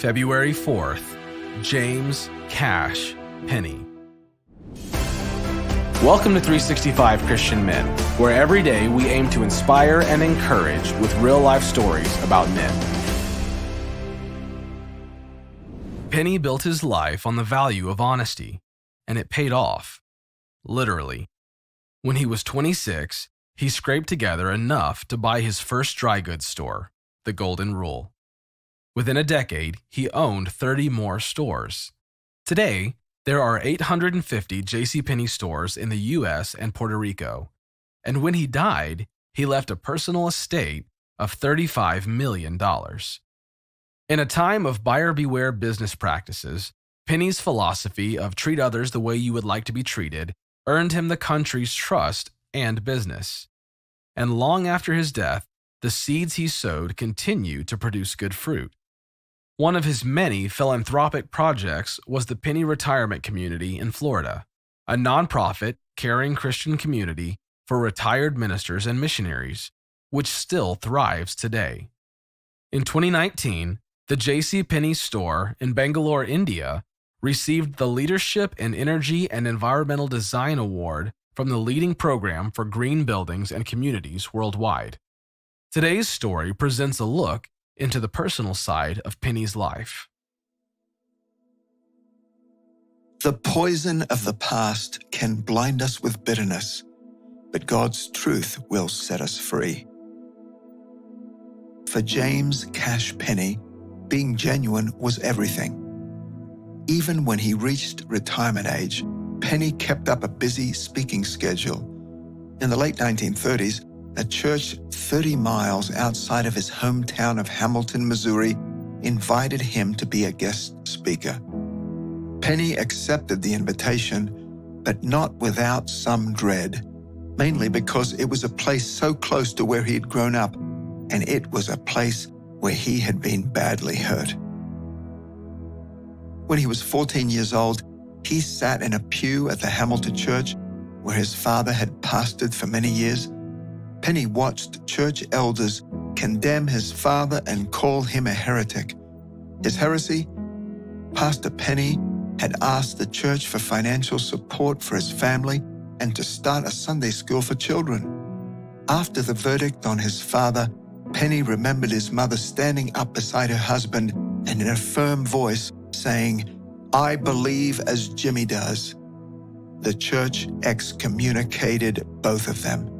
February 4th, James Cash Penney. Welcome to 365 Christian Men, where every day we aim to inspire and encourage with real life stories about men. Penney built his life on the value of honesty, and it paid off. Literally. When he was 26, he scraped together enough to buy his first dry goods store, the Golden Rule. Within a decade, he owned 30 more stores. Today, there are 850 JCPenney stores in the US and Puerto Rico. And when he died, he left a personal estate of $35 million. In a time of buyer beware business practices, Penney's philosophy of treat others the way you would like to be treated earned him the country's trust and business. And long after his death, the seeds he sowed continue to produce good fruit. One of his many philanthropic projects was the Penney Retirement Community in Florida, a nonprofit caring Christian community for retired ministers and missionaries, which still thrives today. In 2019, the J.C. Penney store in Bangalore, India, received the Leadership in Energy and Environmental Design Award from the leading program for green buildings and communities worldwide. Today's story presents a look into the personal side of Penney's life. The poison of the past can blind us with bitterness, but God's truth will set us free. For James Cash Penney, being genuine was everything. Even when he reached retirement age, Penney kept up a busy speaking schedule. In the late 1930s, a church 30 miles outside of his hometown of Hamilton, Missouri, invited him to be a guest speaker. Penney accepted the invitation, but not without some dread, mainly because it was a place so close to where he had grown up, and it was a place where he had been badly hurt. When he was 14 years old, he sat in a pew at the Hamilton Church, where his father had pastored for many years Penney watched church elders condemn his father and call him a heretic. His heresy? Pastor Penney had asked the church for financial support for his family and to start a Sunday school for children. After the verdict on his father, Penney remembered his mother standing up beside her husband and in a firm voice saying, I believe as Jimmy does. The church excommunicated both of them.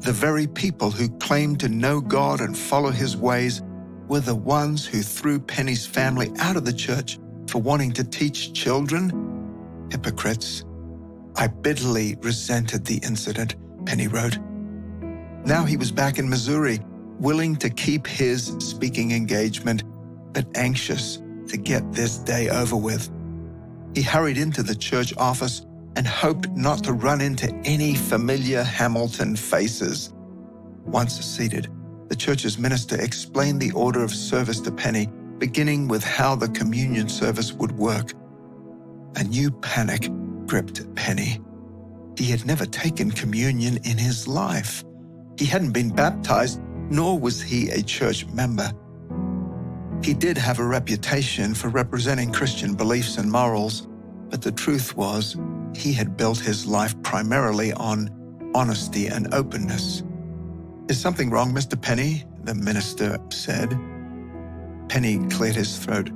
The very people who claimed to know God and follow his ways were the ones who threw Penney's family out of the church for wanting to teach children? Hypocrites. I bitterly resented the incident, Penney wrote. Now he was back in Missouri, willing to keep his speaking engagement, but anxious to get this day over with. He hurried into the church office and hoped not to run into any familiar Hamilton faces. Once seated, the church's minister explained the order of service to Penney, beginning with how the communion service would work. A new panic gripped Penney. He had never taken communion in his life. He hadn't been baptized, nor was he a church member. He did have a reputation for representing Christian beliefs and morals, but the truth was he had built his life primarily on honesty and openness. Is something wrong, Mr. Penney? The minister said. Penney cleared his throat.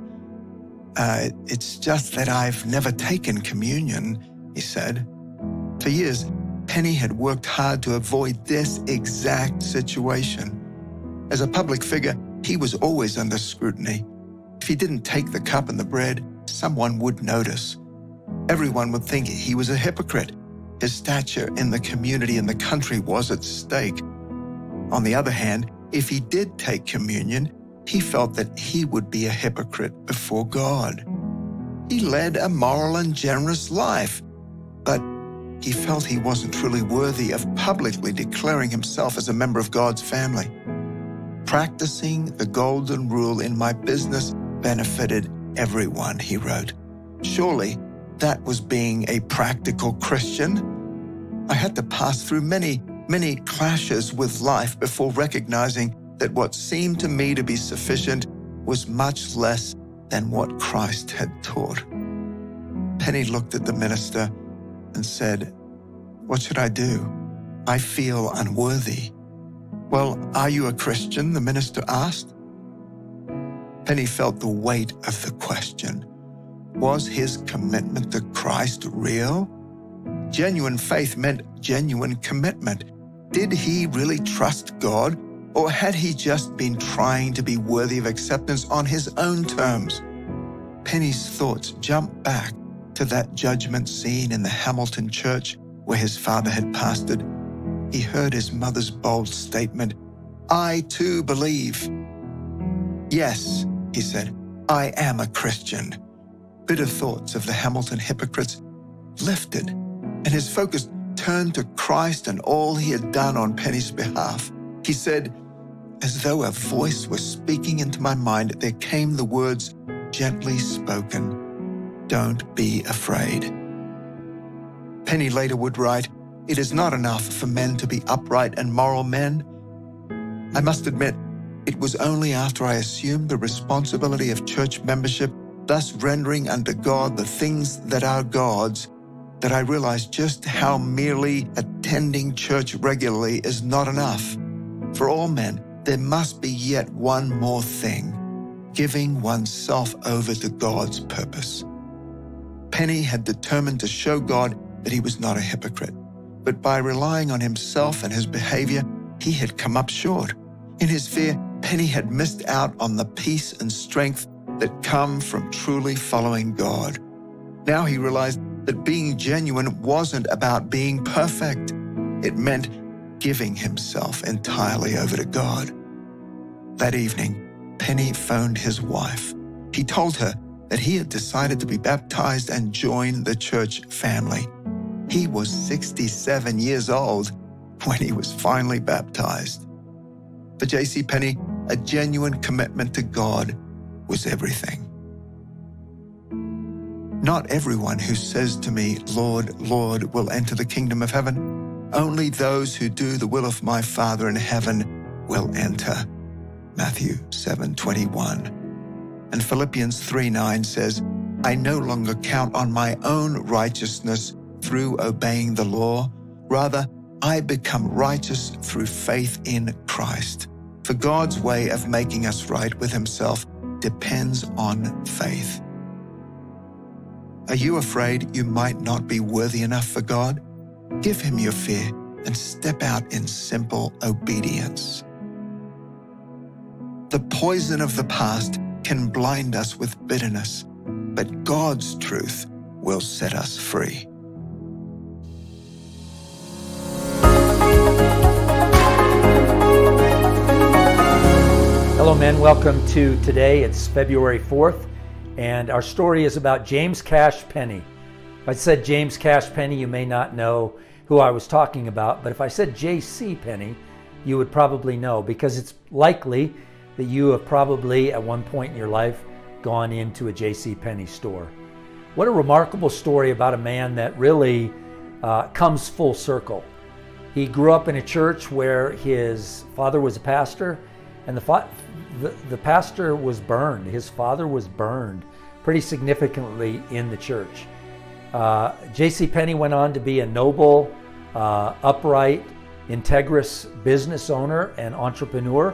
Uh, it's just that I've never taken communion, he said. For years, Penney had worked hard to avoid this exact situation. As a public figure, he was always under scrutiny. If he didn't take the cup and the bread, someone would notice. Everyone would think he was a hypocrite. His stature in the community and the country was at stake. On the other hand, if he did take communion, he felt that he would be a hypocrite before God. He led a moral and generous life, but he felt he wasn't truly worthy of publicly declaring himself as a member of God's family. Practicing the golden rule in my business benefited everyone, he wrote. Surely that was being a practical Christian. I had to pass through many, many clashes with life before recognizing that what seemed to me to be sufficient was much less than what Christ had taught. Penney looked at the minister and said, What should I do? I feel unworthy. Well, are you a Christian? the minister asked. Penney felt the weight of the question. Was his commitment to Christ real? Genuine faith meant genuine commitment. Did he really trust God, or had he just been trying to be worthy of acceptance on his own terms? Penney's thoughts jumped back to that judgment scene in the Hamilton church where his father had pastored. He heard his mother's bold statement, I too believe. Yes, he said, I am a Christian. Bitter thoughts of the Hamilton hypocrites lifted, and his focus turned to Christ and all he had done on Penney's behalf. He said, as though a voice were speaking into my mind, there came the words gently spoken Don't be afraid. Penney later would write, It is not enough for men to be upright and moral men. I must admit, it was only after I assumed the responsibility of church membership, thus rendering unto God the things that are God's, that I realized just how merely attending church regularly is not enough. For all men, there must be yet one more thing giving oneself over to God's purpose. Penney had determined to show God that he was not a hypocrite, but by relying on himself and his behavior, he had come up short. In his fear, Penney had missed out on the peace and strength that come from truly following God. Now he realized that being genuine wasn't about being perfect. It meant giving himself entirely over to God. That evening, Penney phoned his wife. He told her that he had decided to be baptized and join the church family. He was 67 years old when he was finally baptized. For J.C. Penney, a genuine commitment to God was everything. Not everyone who says to me, Lord, Lord, will enter the kingdom of heaven. Only those who do the will of my Father in heaven will enter. Matthew 7:21. And Philippians 3:9 says, I no longer count on my own righteousness through obeying the law. Rather, I become righteous through faith in Christ. For God's way of making us right with Himself depends on faith. Are you afraid you might not be worthy enough for God? Give Him your fear and step out in simple obedience. The poison of the past can blind us with bitterness, but God's truth will set us free. Men. Welcome to today. It's February 4th, and our story is about James Cash Penney. If I said James Cash Penney, you may not know who I was talking about, but if I said J.C. Penney, you would probably know because it's likely that you have probably at one point in your life gone into a J.C. Penney store. What a remarkable story about a man that really uh, comes full circle. He grew up in a church where his father was a pastor, and the, fa- the, the pastor was burned. His father was burned pretty significantly in the church. Uh, J.C. Penney went on to be a noble, uh, upright, integrous business owner and entrepreneur,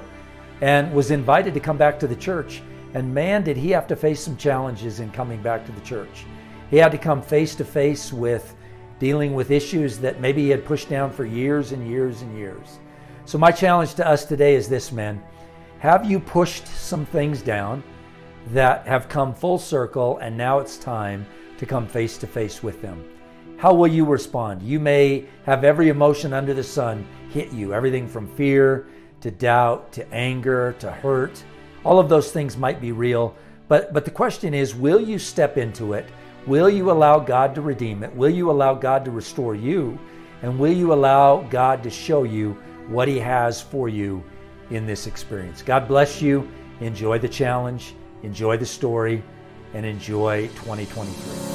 and was invited to come back to the church. And man, did he have to face some challenges in coming back to the church. He had to come face to face with dealing with issues that maybe he had pushed down for years and years and years. So, my challenge to us today is this, man. Have you pushed some things down that have come full circle and now it's time to come face to face with them? How will you respond? You may have every emotion under the sun hit you, everything from fear to doubt to anger to hurt. All of those things might be real, but but the question is, will you step into it? Will you allow God to redeem it? Will you allow God to restore you? And will you allow God to show you what he has for you in this experience. God bless you. Enjoy the challenge, enjoy the story, and enjoy 2023.